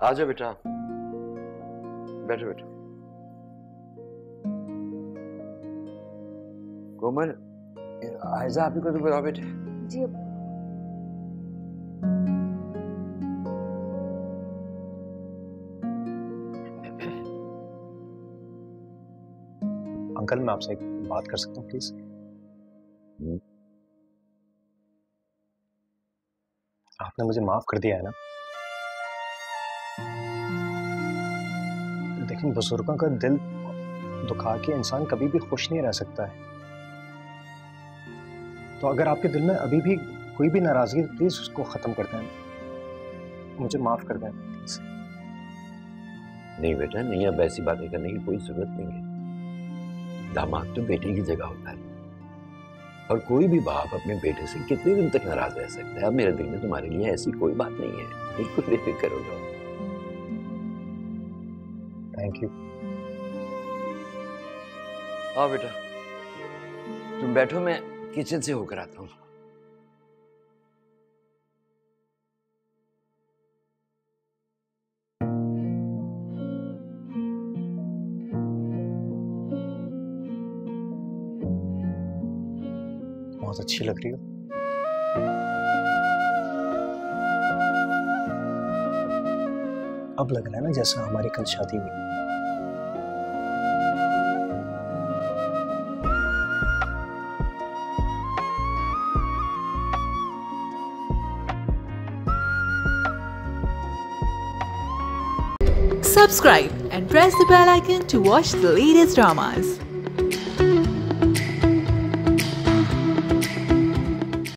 आ जाओ बेटा। बैठो बैठो। कोमल आयजा आप ही को तो बुलाओ बेटे। जी अब। अंकल मैं आपसे एक बात कर सकता हूँ प्लीज़ हम्म। आपने मुझे माफ़ कर दिया है ना? लेकिन बुज़ुर्गों का दिल दुखा के इंसान कभी भी खुश नहीं रह सकता है। तो अगर आपके दिल में अभी भी कोई भी नाराज़गी है, प्लीज़ उसको खत्म कर दें। मुझे माफ़ कर दें। नहीं बेटा नहीं अब ऐसी बातें करने की कोई ज़रूरत नहीं है। दामाद तो बेटे की जगह होता है। और कोई भी बाप अपने बेटे से कितने दिन तक नाराज़ रह सकता है? अब मेरे दिल में तुम्हारे लिए ऐसी कोई बात नहीं है। बिल्कुल बेफिक्र हो जाओ। थैंक यू आओ बेटा। तुम बैठो मैं किचन से होकर आता हूँ। बहुत अच्छी लग रही हो। अब लग रहा है ना जैसा हमारी कल शादी हुई Subscribe and press the bell icon to watch the latest dramas.